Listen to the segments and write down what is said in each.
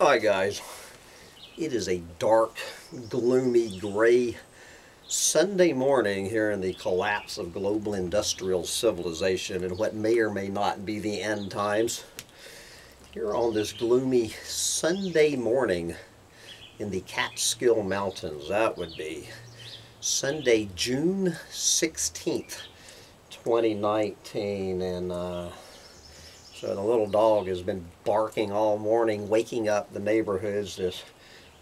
Hi guys, it is a dark, gloomy, gray Sunday morning here in the collapse of global industrial civilization and what may or may not be the end times. Here on this gloomy Sunday morning in the Catskill Mountains, that would be Sunday, June 16th, 2019, and uh, so the little dog has been barking all morning, waking up the neighborhoods. This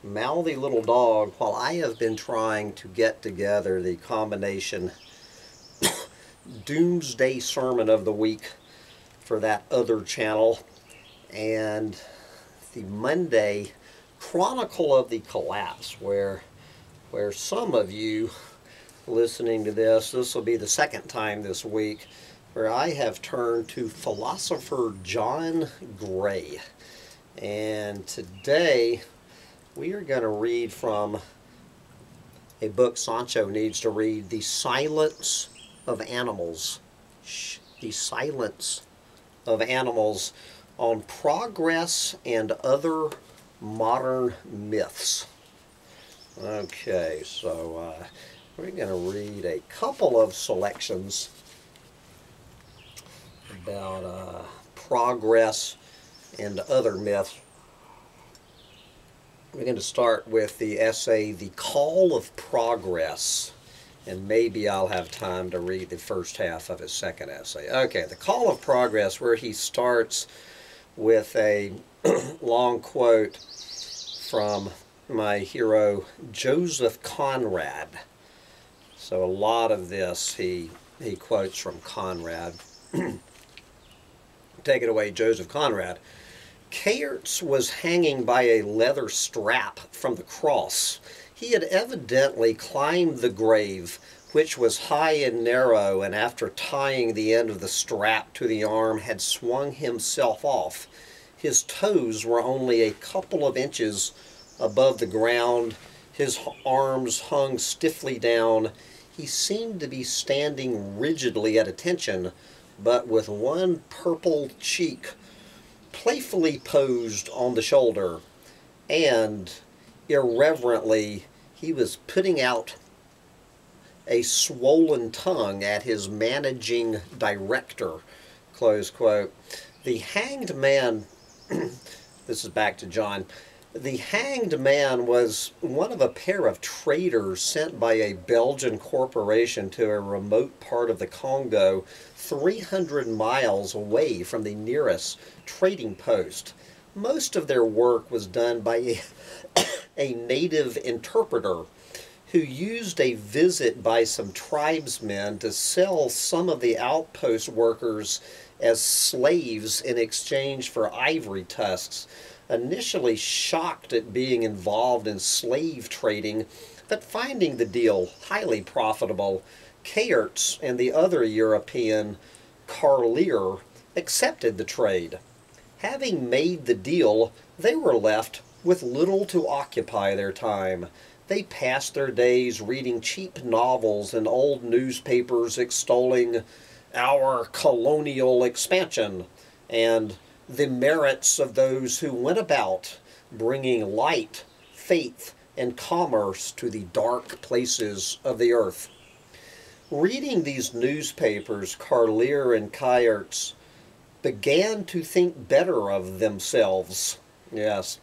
mouthy little dog, while I have been trying to get together the combination Doomsday Sermon of the Week for that other channel and the Monday Chronicle of the Collapse, where where some of you listening to this, this will be the second time this week, where I have turned to philosopher John Gray. And today we are going to read from a book Sancho needs to read, The Silence of Animals. Shh, the Silence of Animals on Progress and Other Modern Myths. Okay, so uh, we're going to read a couple of selections about uh, progress and other myths. We're going to start with the essay, The Call of Progress, and maybe I'll have time to read the first half of his second essay. Okay, The Call of Progress, where he starts with a long quote from my hero Joseph Conrad. So a lot of this he, he quotes from Conrad. Take it away, Joseph Conrad. Kayerts was hanging by a leather strap from the cross. He had evidently climbed the grave, which was high and narrow, and after tying the end of the strap to the arm, had swung himself off. His toes were only a couple of inches above the ground. His arms hung stiffly down. He seemed to be standing rigidly at attention, but with one purple cheek playfully posed on the shoulder, and irreverently he was putting out a swollen tongue at his managing director, close quote. The hanged man, this is back to John, the hanged man was one of a pair of traders sent by a Belgian corporation to a remote part of the Congo 300 miles away from the nearest trading post. Most of their work was done by a, a native interpreter who used a visit by some tribesmen to sell some of the outpost workers as slaves in exchange for ivory tusks initially shocked at being involved in slave trading, but finding the deal highly profitable, Kayerts and the other European, Carlier, accepted the trade. Having made the deal, they were left with little to occupy their time. They passed their days reading cheap novels and old newspapers extolling our colonial expansion and the merits of those who went about bringing light, faith, and commerce to the dark places of the earth. Reading these newspapers, Carlier and Kayerts began to think better of themselves. Yes.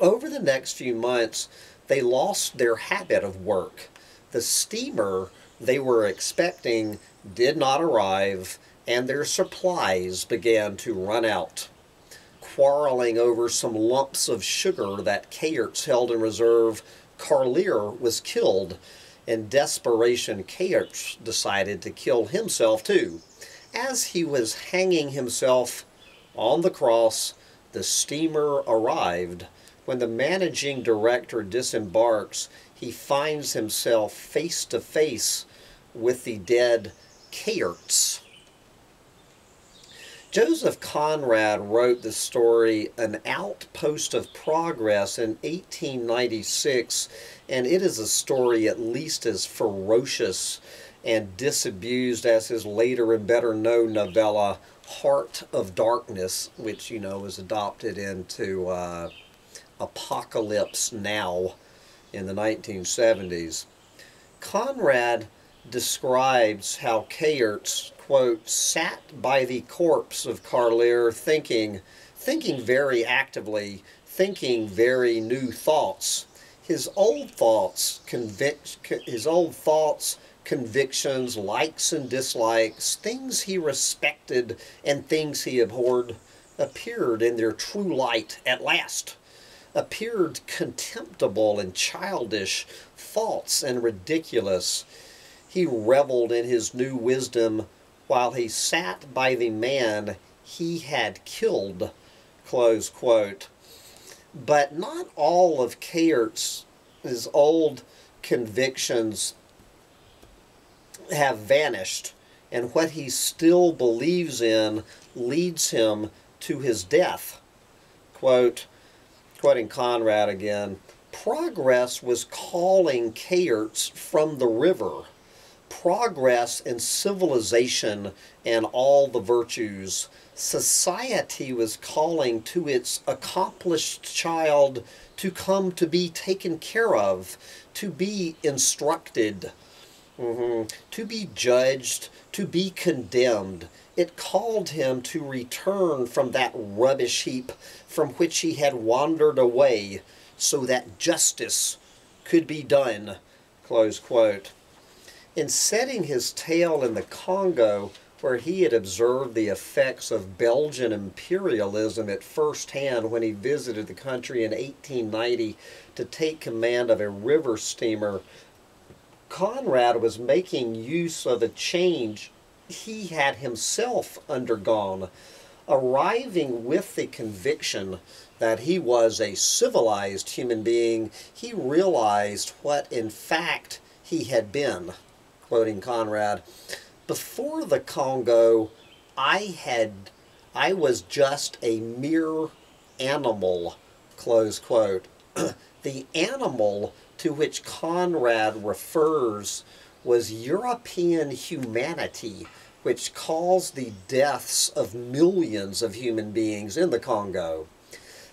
Over the next few months, they lost their habit of work. The steamer they were expecting did not arrive, and their supplies began to run out. Quarreling over some lumps of sugar that Kayerts held in reserve, Carlier was killed. In desperation, Kayerts decided to kill himself too. As he was hanging himself on the cross, the steamer arrived. When the managing director disembarks, he finds himself face to face with the dead Kayerts. Joseph Conrad wrote the story An Outpost of Progress in 1896, and it is a story at least as ferocious and disabused as his later and better known novella Heart of Darkness, which, you know, was adopted into uh, Apocalypse Now in the 1970s, Conrad describes how Kayerts, quote, sat by the corpse of Carlier thinking, thinking very actively, thinking very new thoughts. His old thoughts, convic- his old thoughts, convictions, likes and dislikes, things he respected and things he abhorred, appeared in their true light at last appeared contemptible and childish, false and ridiculous. He reveled in his new wisdom while he sat by the man he had killed. Close quote. But not all of Kayerts's old convictions have vanished, and what he still believes in leads him to his death. Quote, quoting Conrad again, progress was calling Kayerts from the river. Progress and civilization and all the virtues. Society was calling to its accomplished child to come to be taken care of, to be instructed, mm-hmm, to be judged, to be condemned. It called him to return from that rubbish heap from which he had wandered away so that justice could be done. Close quote. In setting his tale in the Congo, where he had observed the effects of Belgian imperialism at first hand when he visited the country in 1890 to take command of a river steamer, Conrad was making use of a change he had himself undergone arriving with the conviction that he was a civilized human being, he realized what in fact he had been. Quoting Conrad, before the Congo, I had, I was just a mere animal, close quote. the animal to which Conrad refers was European humanity which caused the deaths of millions of human beings in the Congo.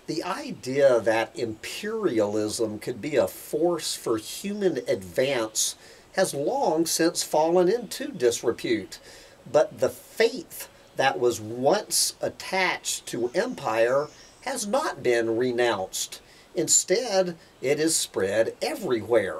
The idea that imperialism could be a force for human advance has long since fallen into disrepute, but the faith that was once attached to empire has not been renounced. Instead, it is spread everywhere.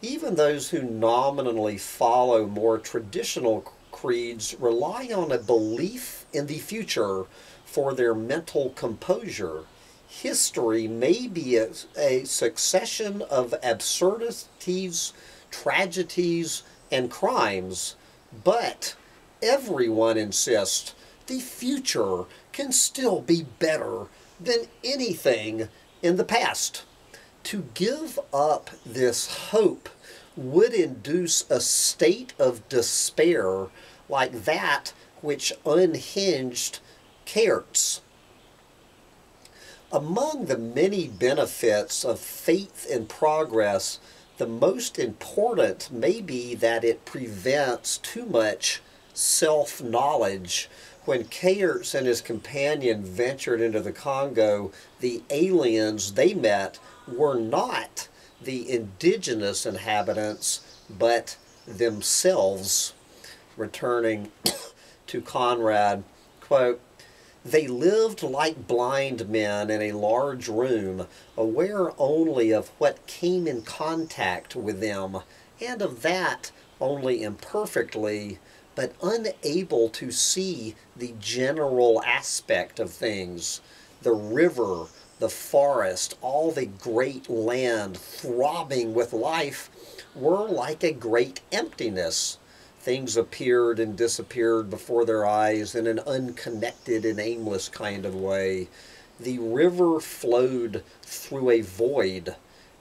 Even those who nominally follow more traditional creeds rely on a belief in the future for their mental composure. History may be a, a succession of absurdities, tragedies, and crimes, but everyone insists the future can still be better than anything in the past. To give up this hope would induce a state of despair like that which unhinged Kayerts. Among the many benefits of faith in progress, the most important may be that it prevents too much self knowledge. When Kayerts and his companion ventured into the Congo, the aliens they met were not the indigenous inhabitants, but themselves returning to Conrad, quote, they lived like blind men in a large room, aware only of what came in contact with them, and of that only imperfectly, but unable to see the general aspect of things. The river, the forest, all the great land throbbing with life were like a great emptiness things appeared and disappeared before their eyes in an unconnected and aimless kind of way. The river flowed through a void.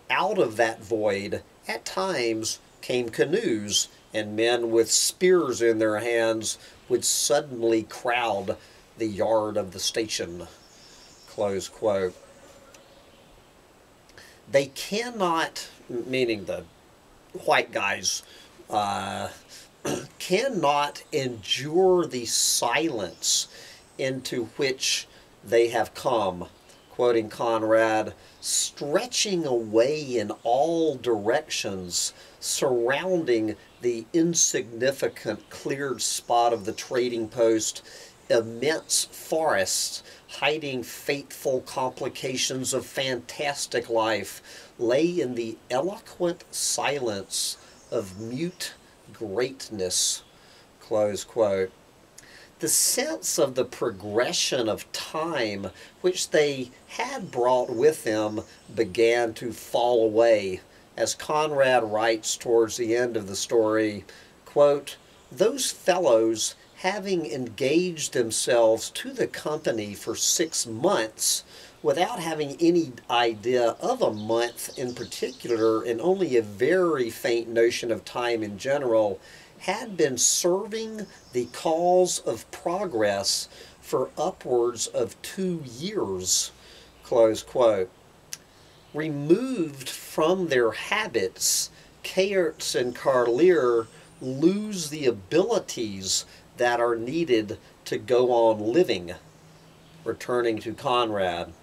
Out of that void, at times, came canoes, and men with spears in their hands would suddenly crowd the yard of the station. Close quote. They cannot, meaning the white guys, uh, cannot endure the silence into which they have come. Quoting Conrad, stretching away in all directions, surrounding the insignificant cleared spot of the trading post, immense forests hiding fateful complications of fantastic life lay in the eloquent silence of mute greatness. Close quote. The sense of the progression of time which they had brought with them began to fall away. As Conrad writes towards the end of the story, quote, those fellows having engaged themselves to the company for six months without having any idea of a month in particular and only a very faint notion of time in general, had been serving the cause of progress for upwards of two years. Close quote. Removed from their habits, Kayerts and Carlier lose the abilities that are needed to go on living. Returning to Conrad.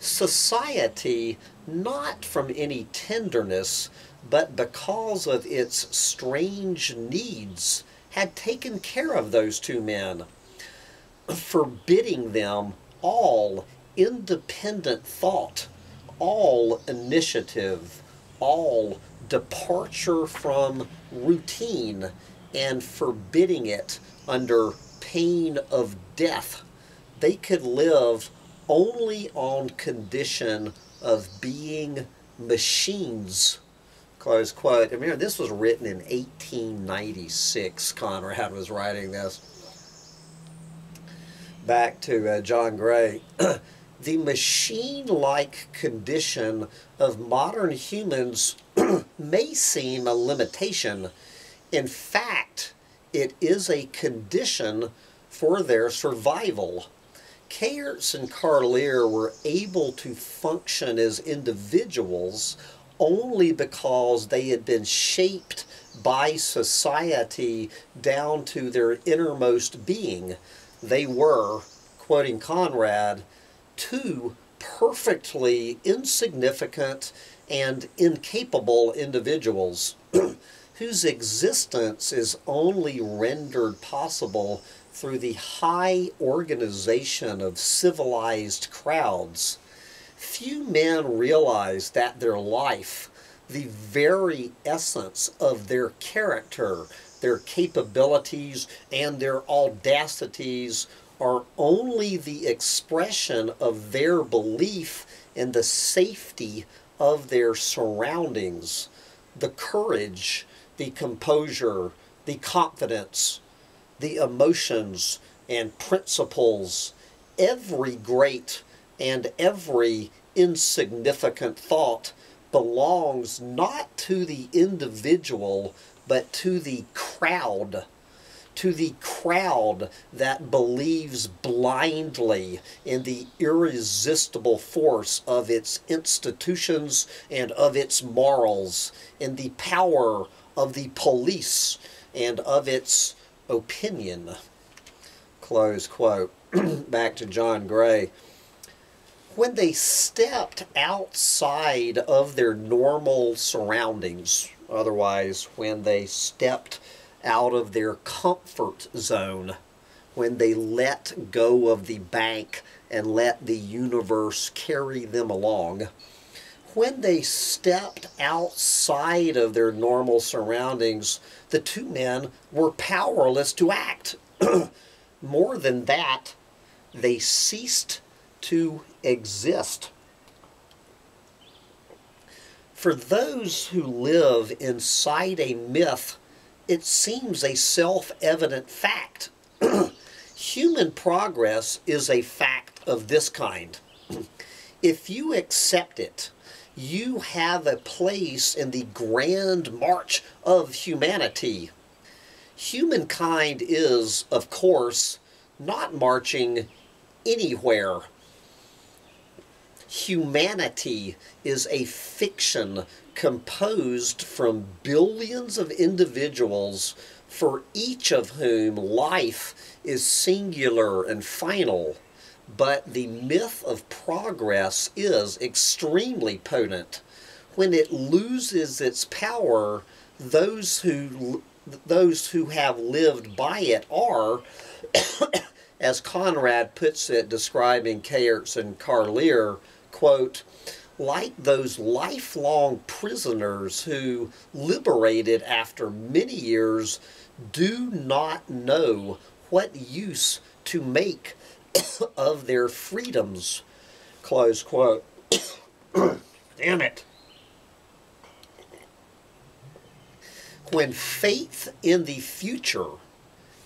Society, not from any tenderness, but because of its strange needs, had taken care of those two men, forbidding them all independent thought, all initiative, all departure from routine, and forbidding it under pain of death. They could live only on condition of being machines. Close quote. Remember, this was written in 1896. Conrad was writing this. Back to uh, John Gray. the machine like condition of modern humans may seem a limitation in fact, it is a condition for their survival. Kayerts and Carlier were able to function as individuals only because they had been shaped by society down to their innermost being. They were, quoting Conrad, two perfectly insignificant and incapable individuals. whose existence is only rendered possible through the high organization of civilized crowds. Few men realize that their life, the very essence of their character, their capabilities, and their audacities are only the expression of their belief in the safety of their surroundings, the courage the composure, the confidence, the emotions and principles, every great and every insignificant thought belongs not to the individual, but to the crowd. To the crowd that believes blindly in the irresistible force of its institutions and of its morals, in the power of the police and of its opinion. Close quote. Back to John Gray. When they stepped outside of their normal surroundings, otherwise, when they stepped out of their comfort zone, when they let go of the bank and let the universe carry them along, when they stepped outside of their normal surroundings, the two men were powerless to act. More than that, they ceased to exist. For those who live inside a myth, it seems a self evident fact. Human progress is a fact of this kind. if you accept it, you have a place in the grand march of humanity. Humankind is, of course, not marching anywhere. humanity is a fiction composed from billions of individuals for each of whom life is singular and final. But the myth of progress is extremely potent. When it loses its power, those who those who have lived by it are, as Conrad puts it, describing Kayerts and Carlier, quote, like those lifelong prisoners who, liberated after many years, do not know what use to make of their freedoms. Close quote. Damn it. When faith in the future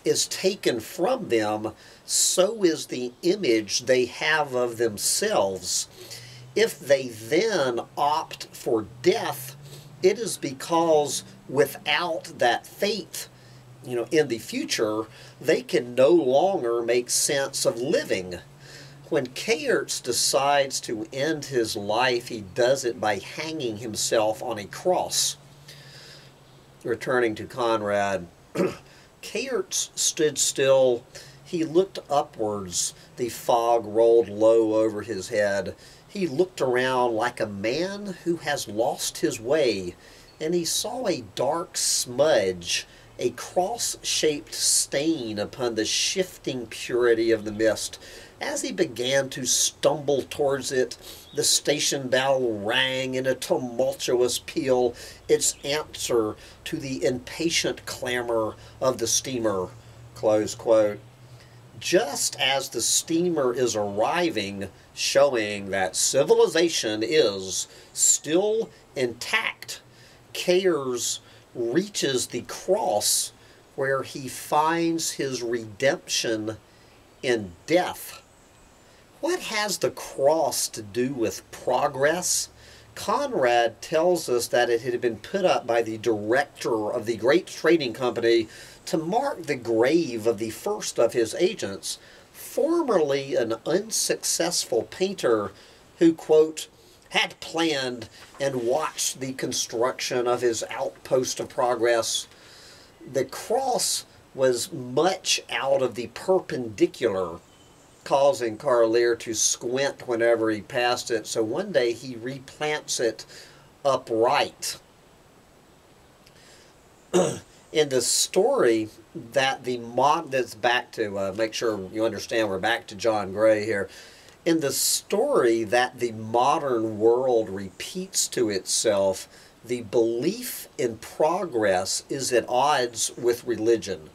is taken from them, so is the image they have of themselves. If they then opt for death, it is because without that faith, you know, in the future, they can no longer make sense of living. When Kayerts decides to end his life, he does it by hanging himself on a cross. Returning to Conrad, Kayerts stood still. He looked upwards. The fog rolled low over his head. He looked around like a man who has lost his way, and he saw a dark smudge a cross-shaped stain upon the shifting purity of the mist. As he began to stumble towards it, the station bell rang in a tumultuous peal, its answer to the impatient clamor of the steamer. Just as the steamer is arriving, showing that civilization is still intact, Cair's reaches the cross where he finds his redemption in death. What has the cross to do with progress? Conrad tells us that it had been put up by the director of the great trading company to mark the grave of the first of his agents, formerly an unsuccessful painter who, quote, had planned and watched the construction of his outpost of progress. The cross was much out of the perpendicular, causing Carlier to squint whenever he passed it. So one day he replants it upright. In the story that the mod that's back to uh, make sure you understand we're back to John Gray here in the story that the modern world repeats to itself, the belief in progress is at odds with religion.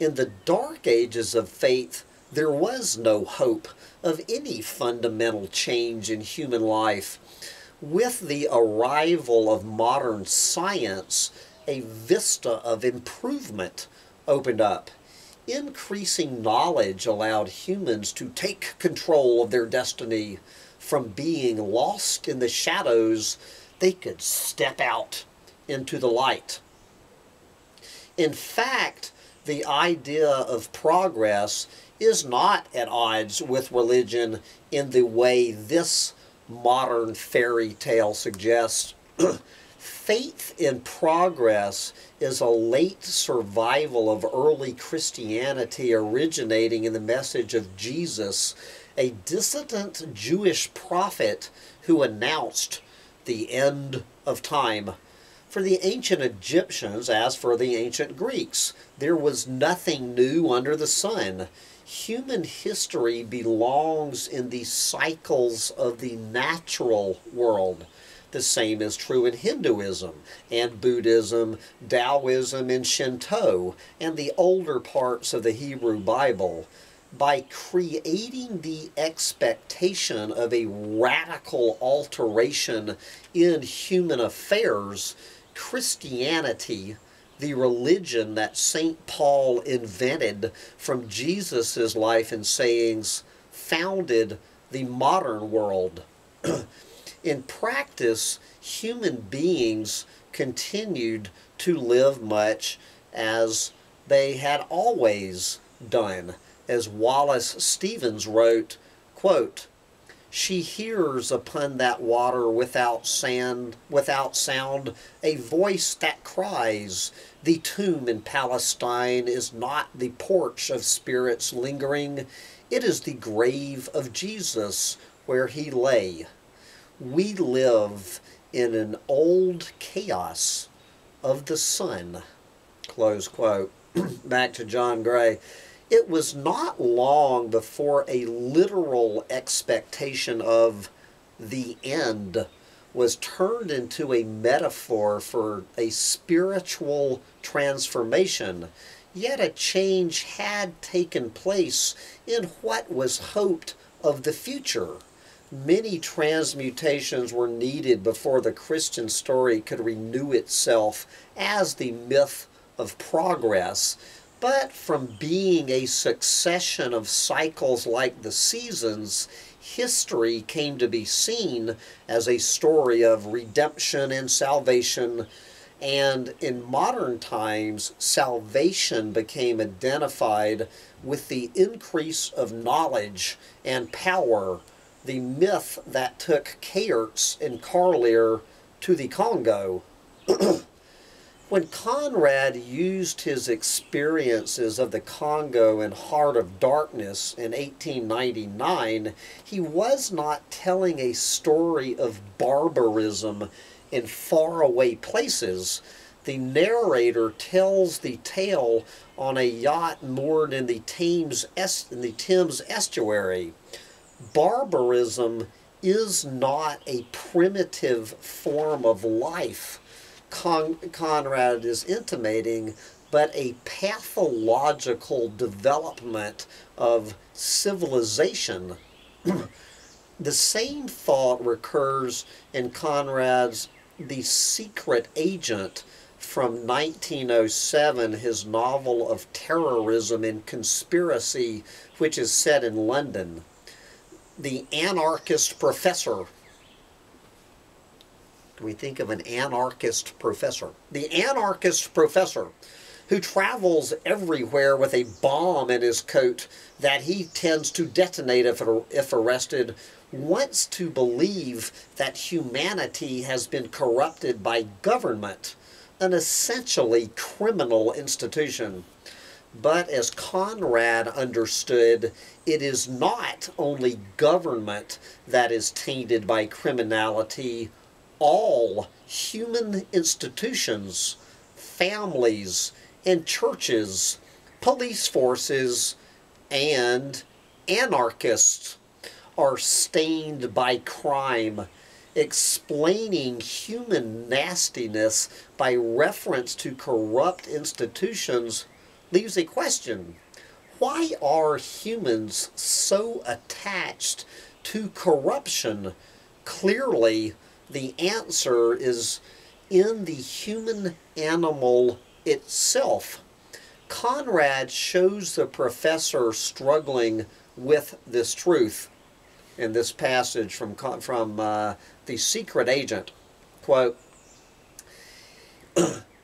In the dark ages of faith, there was no hope of any fundamental change in human life. With the arrival of modern science, a vista of improvement opened up increasing knowledge allowed humans to take control of their destiny from being lost in the shadows they could step out into the light. In fact the idea of progress is not at odds with religion in the way this modern fairy tale suggests faith in progress is a late survival of early Christianity originating in the message of Jesus, a dissident Jewish prophet who announced the end of time. For the ancient Egyptians, as for the ancient Greeks, there was nothing new under the sun. Human history belongs in the cycles of the natural world. The same is true in Hinduism and Buddhism, Taoism, and Shinto, and the older parts of the Hebrew Bible. By creating the expectation of a radical alteration in human affairs, Christianity the religion that St. Paul invented from Jesus' life and sayings founded the modern world. in practice, human beings continued to live much as they had always done. As Wallace Stevens wrote, quote, she hears upon that water without sand, without sound, a voice that cries, The tomb in Palestine is not the porch of spirits lingering, it is the grave of Jesus where he lay. We live in an old chaos of the sun. Close quote. Back to John Gray. It was not long before a literal expectation of the end was turned into a metaphor for a spiritual transformation. Yet a change had taken place in what was hoped of the future. Many transmutations were needed before the Christian story could renew itself as the myth of progress but from being a succession of cycles like the seasons, history came to be seen as a story of redemption and salvation. And in modern times, salvation became identified with the increase of knowledge and power, the myth that took Kayerts and Carlier to the Congo. When Conrad used his experiences of the Congo and Heart of Darkness in 1899, he was not telling a story of barbarism in faraway places. The narrator tells the tale on a yacht moored in the Thames, in the Thames estuary. Barbarism is not a primitive form of life Con Conrad is intimating, but a pathological development of civilization. the same thought recurs in Conrad's The Secret Agent from 1907, his novel of terrorism and conspiracy, which is set in London. The anarchist professor we think of an anarchist professor. The anarchist professor who travels everywhere with a bomb in his coat that he tends to detonate if, if arrested, wants to believe that humanity has been corrupted by government, an essentially criminal institution. But as Conrad understood, it is not only government that is tainted by criminality. All human institutions, families, and churches, police forces, and anarchists are stained by crime, explaining human nastiness by reference to corrupt institutions leaves a question. Why are humans so attached to corruption? Clearly, the answer is in the human animal itself. Conrad shows the professor struggling with this truth in this passage from, from uh, The Secret Agent. Quote,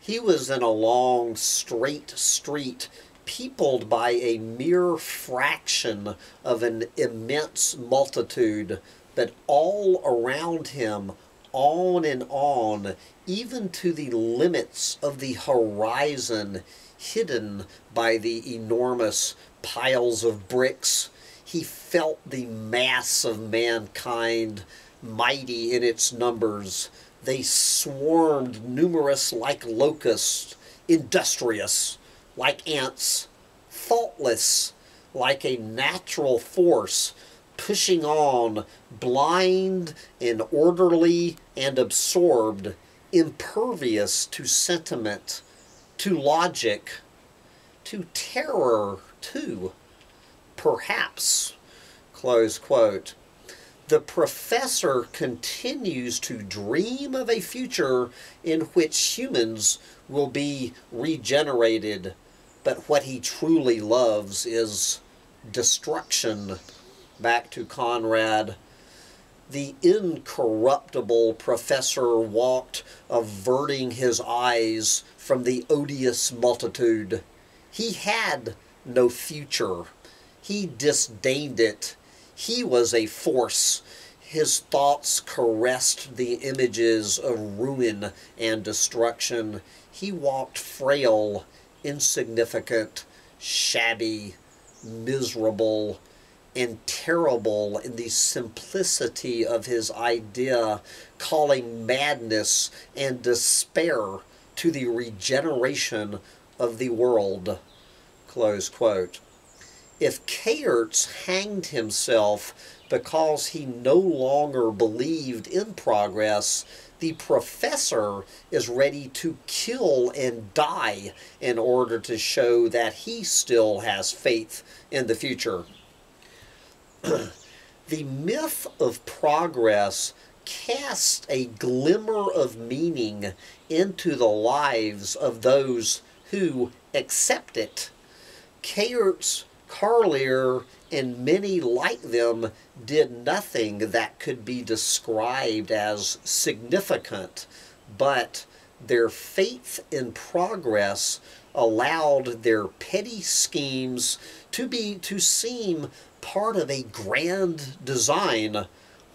he was in a long, straight street peopled by a mere fraction of an immense multitude, but all around him on and on, even to the limits of the horizon, hidden by the enormous piles of bricks. He felt the mass of mankind, mighty in its numbers. They swarmed numerous like locusts, industrious like ants, faultless like a natural force pushing on, blind and orderly and absorbed, impervious to sentiment, to logic, to terror, too, perhaps. Close quote. The professor continues to dream of a future in which humans will be regenerated, but what he truly loves is destruction back to Conrad, the incorruptible professor walked, averting his eyes from the odious multitude. He had no future. He disdained it. He was a force. his thoughts caressed the images of ruin and destruction. He walked frail, insignificant, shabby, miserable, and terrible in the simplicity of his idea, calling madness and despair to the regeneration of the world. Close quote. If Kayerts hanged himself because he no longer believed in progress, the professor is ready to kill and die in order to show that he still has faith in the future. the myth of progress casts a glimmer of meaning into the lives of those who accept it. Kayerts, Carlier, and many like them did nothing that could be described as significant, but their faith in progress allowed their petty schemes to be to seem part of a grand design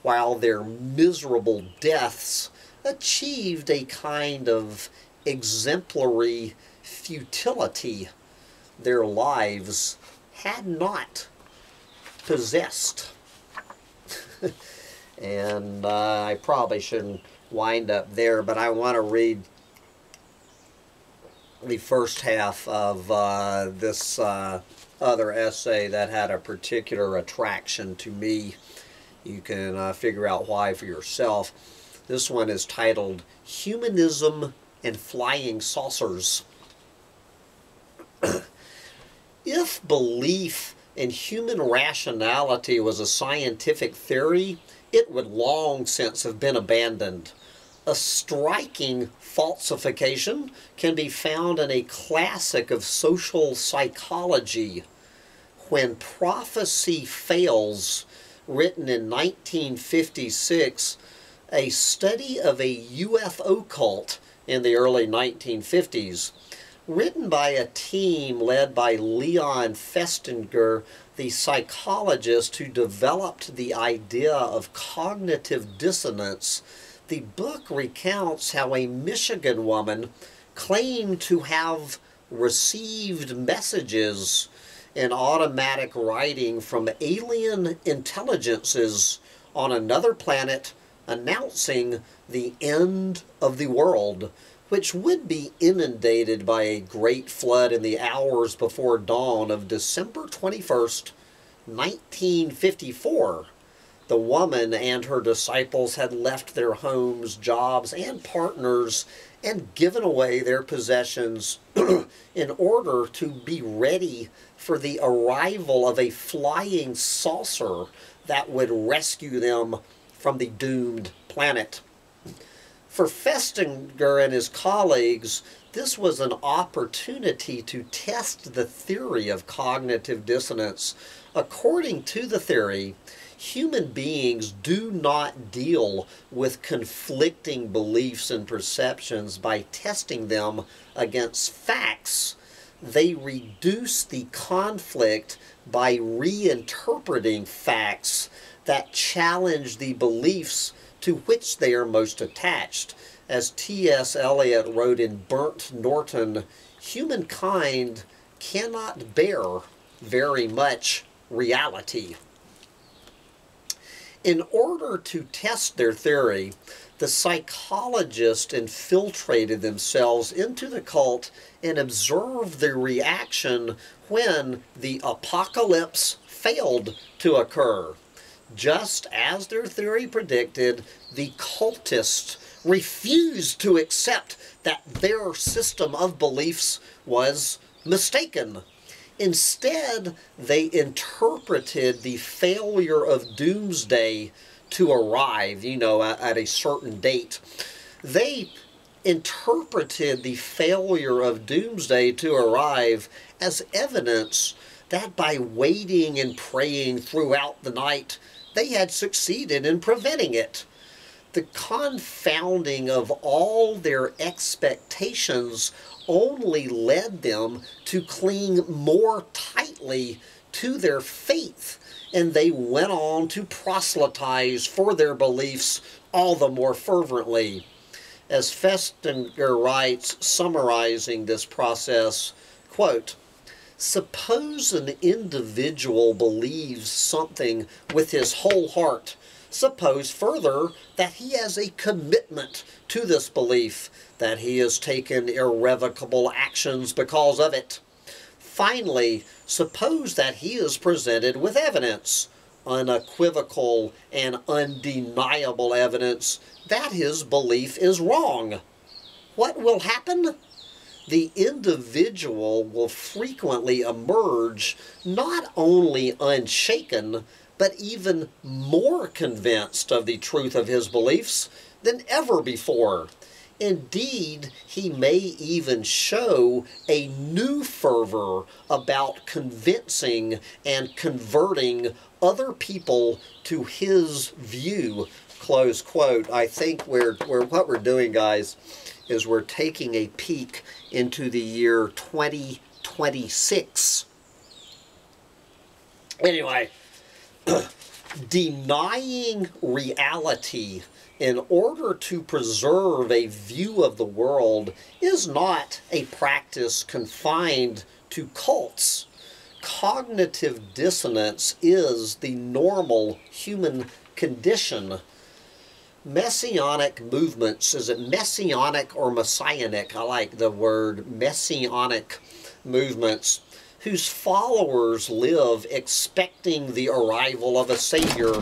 while their miserable deaths achieved a kind of exemplary futility. Their lives had not possessed. and uh, I probably shouldn't wind up there, but I want to read the first half of uh, this uh, other essay that had a particular attraction to me. You can uh, figure out why for yourself. This one is titled Humanism and Flying Saucers. if belief in human rationality was a scientific theory, it would long since have been abandoned. A striking falsification can be found in a classic of social psychology. When Prophecy Fails, written in 1956, a study of a UFO cult in the early 1950s, written by a team led by Leon Festinger, the psychologist who developed the idea of cognitive dissonance. The book recounts how a Michigan woman claimed to have received messages in automatic writing from alien intelligences on another planet announcing the end of the world, which would be inundated by a great flood in the hours before dawn of December 21st, 1954 the woman and her disciples had left their homes, jobs, and partners and given away their possessions in order to be ready for the arrival of a flying saucer that would rescue them from the doomed planet. For Festinger and his colleagues, this was an opportunity to test the theory of cognitive dissonance. According to the theory, human beings do not deal with conflicting beliefs and perceptions by testing them against facts. They reduce the conflict by reinterpreting facts that challenge the beliefs to which they are most attached. As T.S. Eliot wrote in Burnt Norton, humankind cannot bear very much reality. In order to test their theory, the psychologists infiltrated themselves into the cult and observed the reaction when the apocalypse failed to occur. Just as their theory predicted, the cultists refused to accept that their system of beliefs was mistaken. Instead, they interpreted the failure of doomsday to arrive, you know, at, at, a certain date. They interpreted the failure of doomsday to arrive as evidence that by waiting and praying throughout the night, they had succeeded in preventing it. The confounding of all their expectations only led them to cling more tightly to their faith and they went on to proselytize for their beliefs all the more fervently. As Festinger writes, summarizing this process, quote, Suppose an individual believes something with his whole heart. Suppose further that he has a commitment to this belief, that he has taken irrevocable actions because of it. Finally, suppose that he is presented with evidence, unequivocal and undeniable evidence, that his belief is wrong. What will happen? The individual will frequently emerge not only unshaken, but even more convinced of the truth of his beliefs than ever before. Indeed, he may even show a new fervor about convincing and converting other people to his view. Close quote. I think we're, we're what we're doing, guys, is we're taking a peek into the year 2026. Anyway, denying reality in order to preserve a view of the world is not a practice confined to cults. Cognitive dissonance is the normal human condition. Messianic movements, is it messianic or messianic? I like the word messianic movements whose followers live expecting the arrival of a Savior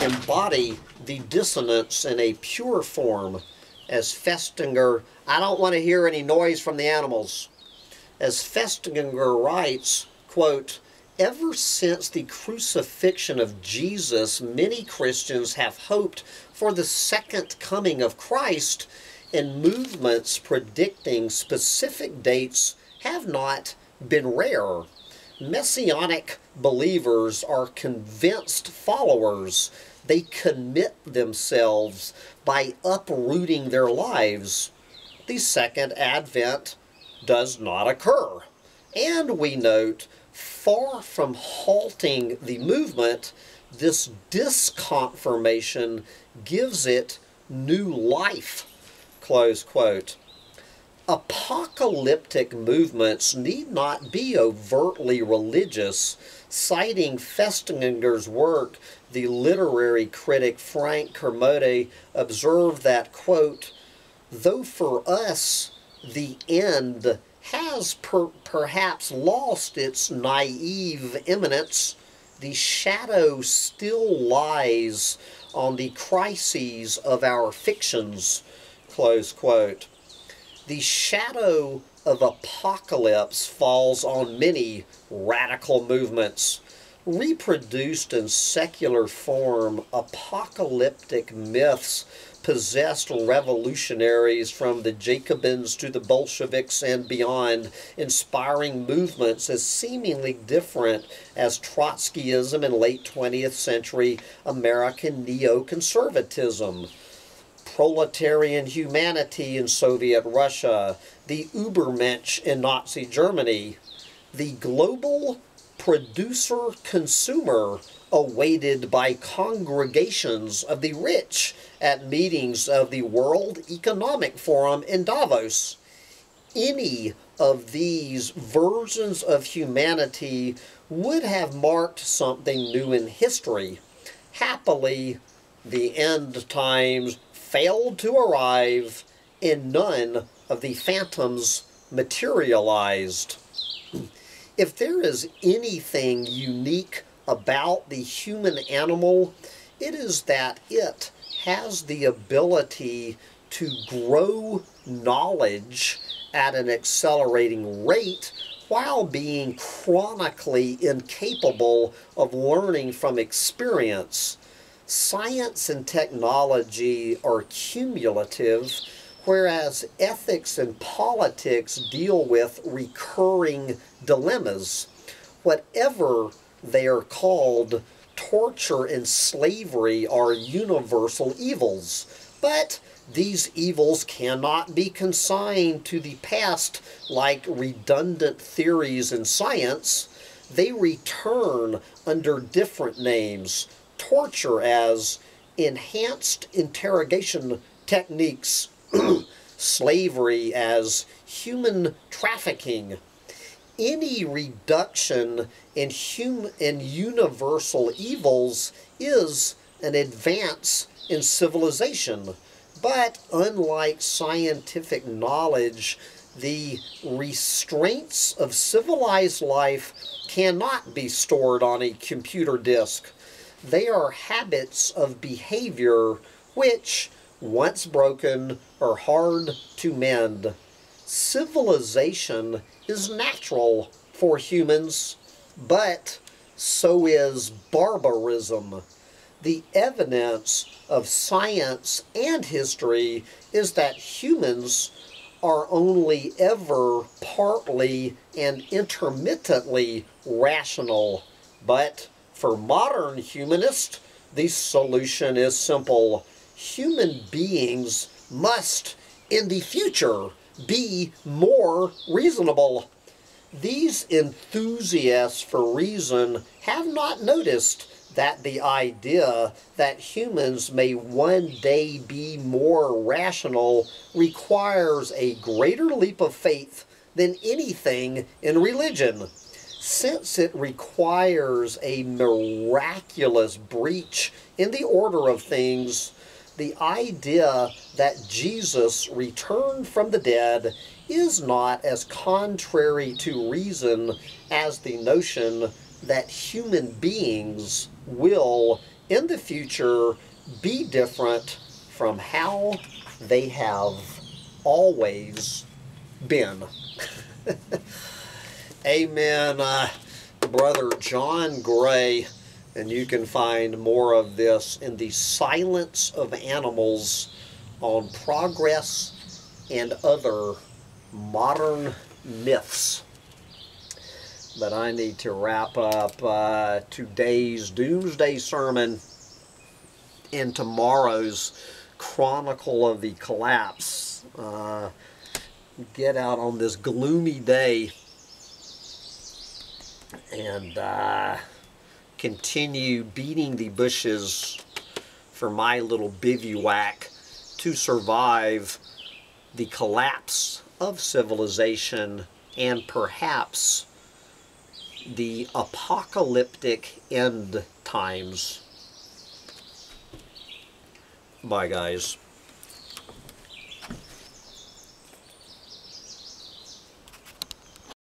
embody the dissonance in a pure form. As Festinger, I don't want to hear any noise from the animals. As Festinger writes, quote, Ever since the crucifixion of Jesus, many Christians have hoped for the second coming of Christ, and movements predicting specific dates have not been rare. Messianic believers are convinced followers. They commit themselves by uprooting their lives. The second advent does not occur. And we note, far from halting the movement, this disconfirmation gives it new life. Close quote. Apocalyptic movements need not be overtly religious. Citing Festinger's work, the literary critic Frank Kermode observed that, quote, though for us the end has per perhaps lost its naive imminence, the shadow still lies on the crises of our fictions, close quote. The shadow of apocalypse falls on many radical movements. Reproduced in secular form, apocalyptic myths possessed revolutionaries from the Jacobins to the Bolsheviks and beyond, inspiring movements as seemingly different as Trotskyism in late 20th century American neoconservatism. Proletarian humanity in Soviet Russia, the Übermensch in Nazi Germany, the global producer consumer awaited by congregations of the rich at meetings of the World Economic Forum in Davos. Any of these versions of humanity would have marked something new in history. Happily, the end times failed to arrive and none of the phantoms materialized. If there is anything unique about the human animal, it is that it has the ability to grow knowledge at an accelerating rate while being chronically incapable of learning from experience science and technology are cumulative, whereas ethics and politics deal with recurring dilemmas. Whatever they are called, torture and slavery are universal evils. But these evils cannot be consigned to the past like redundant theories in science they return under different names. Torture as enhanced interrogation techniques, slavery as human trafficking. Any reduction in, hum- in universal evils is an advance in civilization. But unlike scientific knowledge, the restraints of civilized life cannot be stored on a computer disk. They are habits of behavior which, once broken, are hard to mend. Civilization is natural for humans, but so is barbarism. The evidence of science and history is that humans are only ever partly and intermittently rational. But for modern humanists, the solution is simple. Human beings must, in the future, be more reasonable. These enthusiasts for reason have not noticed that the idea that humans may one day be more rational requires a greater leap of faith than anything in religion. Since it requires a miraculous breach in the order of things, the idea that Jesus returned from the dead is not as contrary to reason as the notion that human beings will, in the future, be different from how they have always been. Amen, uh, Brother John Gray. And you can find more of this in The Silence of Animals on Progress and Other Modern Myths but I need to wrap up uh, today's Doomsday Sermon in tomorrow's Chronicle of the Collapse. Uh, get out on this gloomy day and uh, continue beating the bushes for my little bivouac to survive the collapse of civilization and perhaps the apocalyptic end times. Bye, guys.